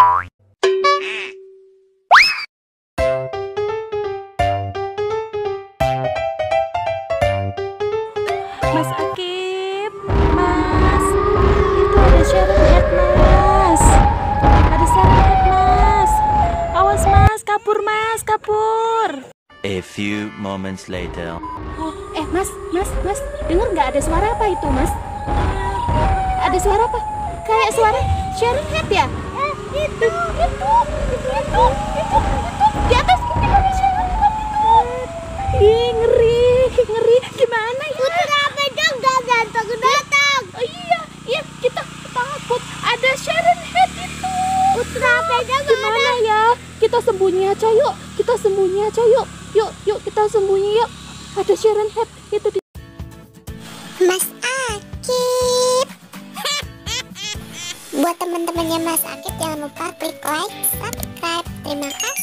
Mas Akib, Mas, itu ada Sharon Mas. Ada Sharon Mas. Awas Mas, kabur Mas, kabur. A few moments later. Oh, eh Mas, Mas, Mas, dengar nggak ada suara apa itu Mas? Ada suara apa? Kayak suara Sharon Head ya? Itu, itu, itu, itu, itu, itu, di atas Sharon Head itu. Ih, ngeri, ngeri. Gimana ya? Putra pegang gak datang datang. Oh, iya, iya, kita takut. Ada Sharon Head itu. Putra pegang Gimana ya? Kita sembunyi aja yuk. Kita sembunyi aja yuk. Yuk, yuk kita sembunyi yuk. Ada Sharon Head itu di Buat teman-temannya Mas Akib jangan lupa klik like, subscribe. Terima kasih.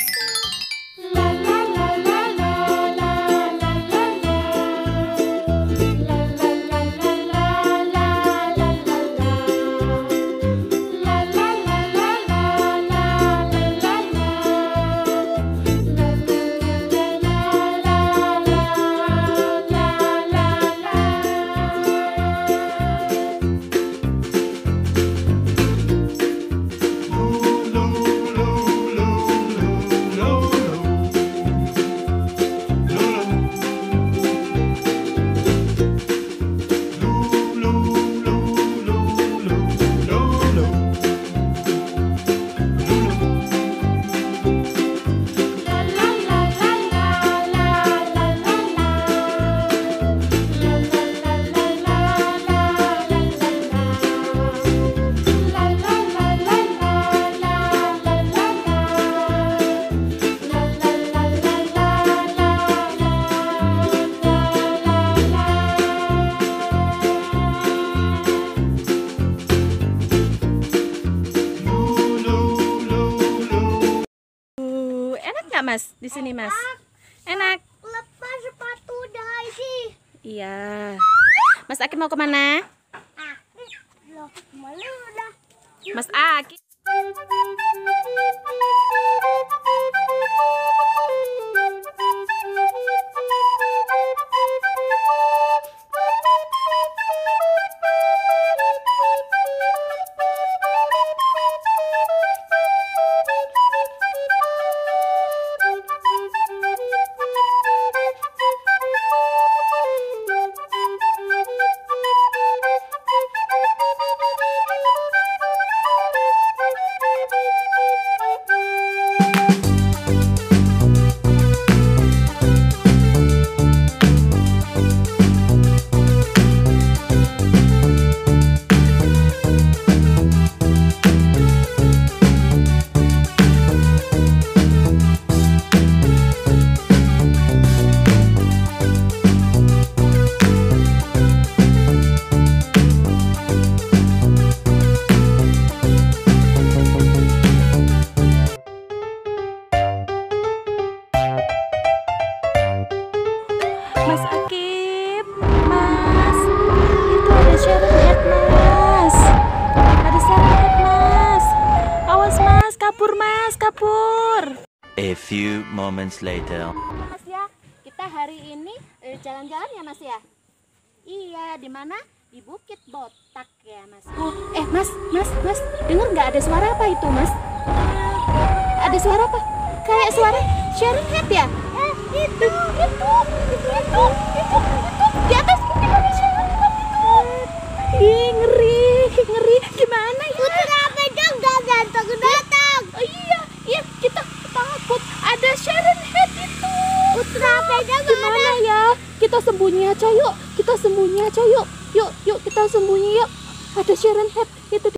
Mas di sini Mas? Enak. Lepas sepatu Daisy. Iya. Mas Aki mau ke mana? Loh, mana udah? Mas Aki. Mas, kabur. A few moments later. Mas ya, kita hari ini eh, jalan-jalan ya Mas ya? Iya, di mana? Di Bukit Botak ya Mas. Oh, eh Mas, Mas, Mas, dengar nggak ada suara apa itu Mas? Ada suara apa? Kayak suara Head ya? Eh, itu, itu, itu, itu, itu, itu, di atas kita ada itu. Ih, ngeri, ngeri. Gimana ya? Putra pegang gak datang datang. Oh, iya, iya, kita takut. Ada Sharon Head itu. Putra pegang Gimana ya? Kita sembunyi aja yuk. Kita sembunyi aja yuk. Yuk, yuk kita sembunyi yuk. Ada Sharon Head itu.